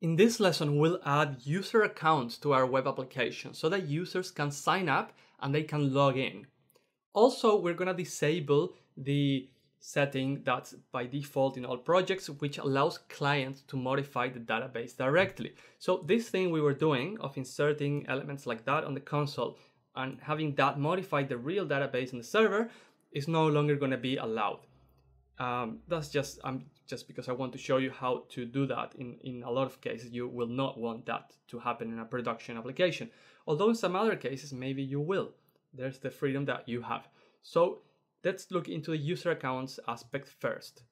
In this lesson, we'll add user accounts to our web application so that users can sign up and they can log in. Also, we're going to disable the setting that's by default in all projects, which allows clients to modify the database directly. So this thing we were doing of inserting elements like that on the console and having that modify the real database in the server is no longer going to be allowed. Um, that's just um, just because I want to show you how to do that. In, in a lot of cases, you will not want that to happen in a production application. Although in some other cases, maybe you will. There's the freedom that you have. So let's look into the user accounts aspect first.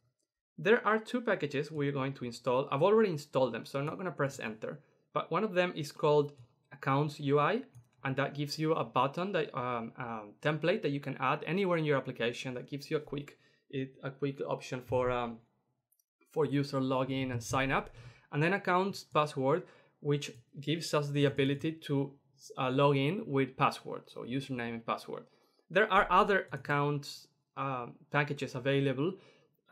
There are two packages we're going to install. I've already installed them, so I'm not going to press enter. But one of them is called Accounts UI, and that gives you a button that um, um, template that you can add anywhere in your application that gives you a quick it, a quick option for um, for user login and sign up, and then accounts password, which gives us the ability to uh, log in with password, so username and password. There are other accounts um, packages available,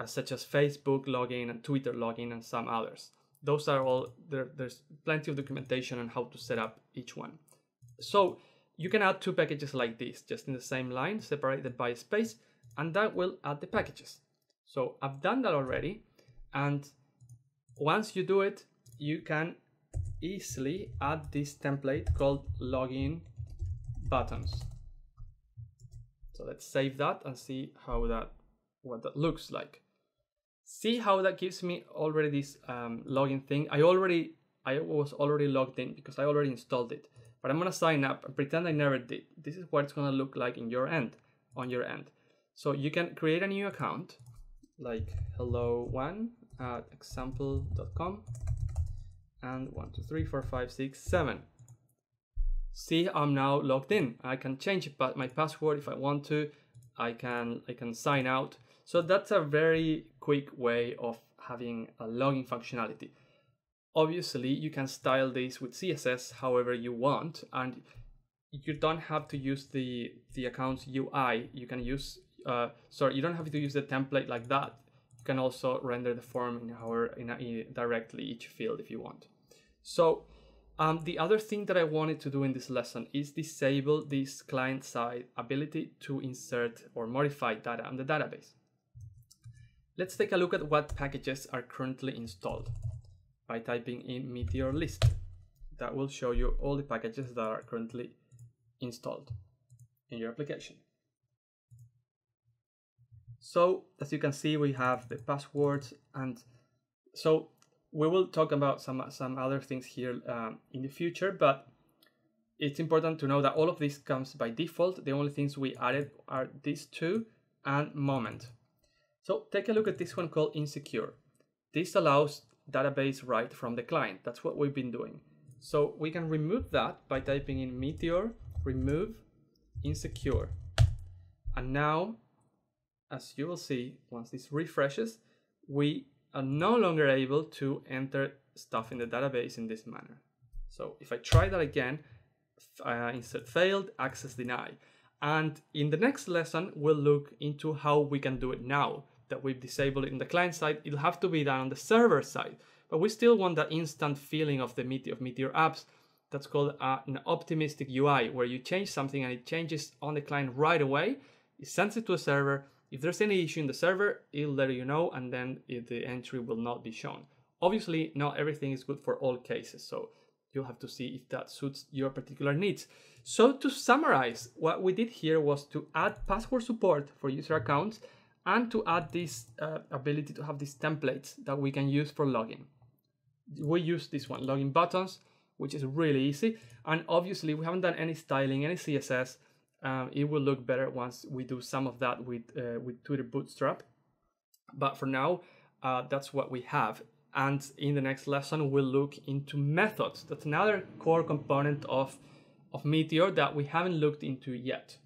uh, such as Facebook login and Twitter login and some others. Those are all there, there's plenty of documentation on how to set up each one. So you can add two packages like this, just in the same line, separated by space, and that will add the packages. So I've done that already. And once you do it, you can easily add this template called login buttons. So let's save that and see how that what that looks like. See how that gives me already this um, login thing. I already I was already logged in because I already installed it. But I'm gonna sign up and pretend I never did. This is what it's gonna look like in your end, on your end. So you can create a new account like hello one at example.com and one, two, three, four, five, six, seven. See, I'm now logged in. I can change but my password if I want to. I can I can sign out. So that's a very quick way of having a login functionality. Obviously, you can style this with CSS however you want, and you don't have to use the the accounts UI. You can use uh, sorry, you don't have to use the template like that. You can also render the form in our in, a, in directly each field if you want. So um, the other thing that I wanted to do in this lesson is disable this client-side ability to insert or modify data on the database. Let's take a look at what packages are currently installed by typing in Meteor list. That will show you all the packages that are currently installed in your application. So as you can see, we have the passwords and so we will talk about some, some other things here um, in the future, but it's important to know that all of this comes by default. The only things we added are these two and moment. So take a look at this one called insecure. This allows database write from the client. That's what we've been doing. So we can remove that by typing in meteor remove insecure. And now as you will see, once this refreshes, we are no longer able to enter stuff in the database in this manner. So if I try that again, uh, insert failed, access denied. And in the next lesson, we'll look into how we can do it now that we've disabled it in the client side. It'll have to be done on the server side, but we still want that instant feeling of the Meteor, of Meteor apps. That's called uh, an optimistic UI, where you change something and it changes on the client right away. It sends it to a server, if there's any issue in the server, it'll let you know and then the entry will not be shown. Obviously, not everything is good for all cases, so you'll have to see if that suits your particular needs. So to summarize, what we did here was to add password support for user accounts and to add this uh, ability to have these templates that we can use for login. We use this one, login buttons, which is really easy. And obviously we haven't done any styling, any CSS, um, it will look better once we do some of that with, uh, with Twitter Bootstrap. But for now, uh, that's what we have. And in the next lesson, we'll look into methods. That's another core component of, of Meteor that we haven't looked into yet.